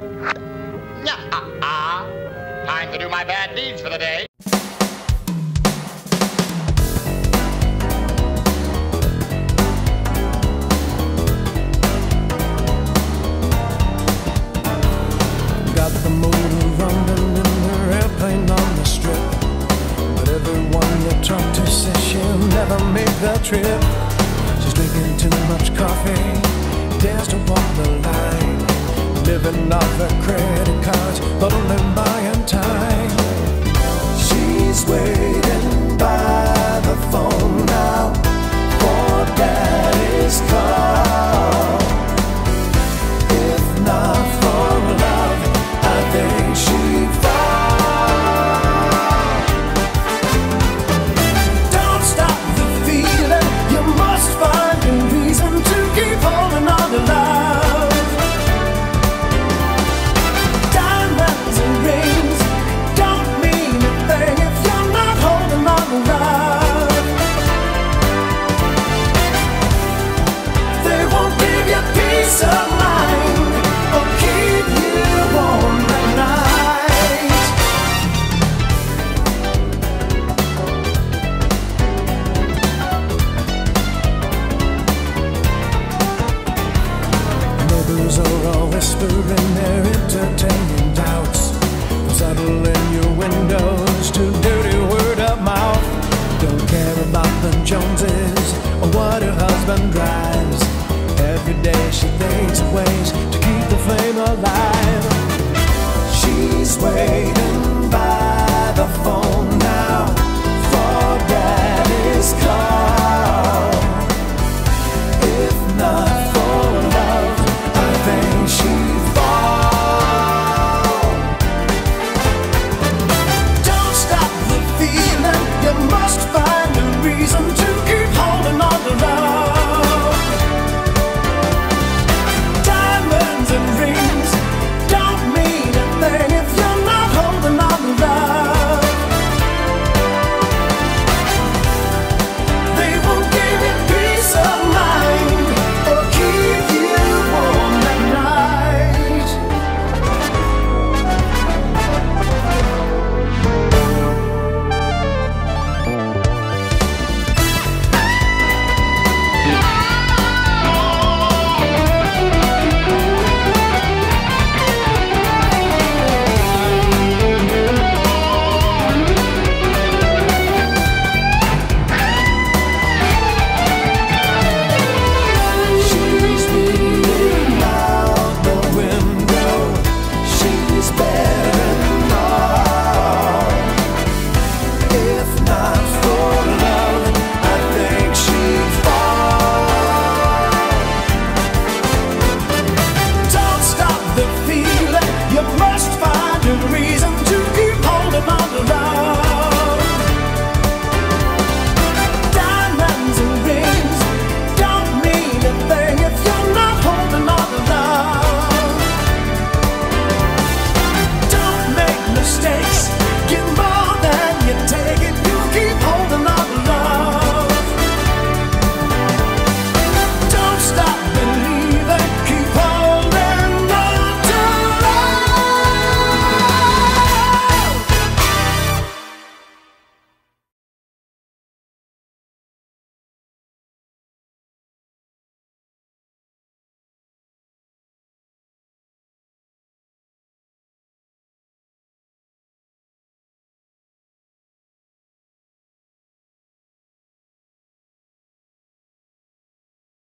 Uh-uh. Time to do my bad deeds for the day. Got the motor running in her airplane on the strip. But everyone you talk to says she'll never make the trip. She's drinking too much coffee, dares to walk the line. Living off credit cards, but only buying time. Their entertaining doubts. In your windows to dirty word of mouth. Don't care about the Joneses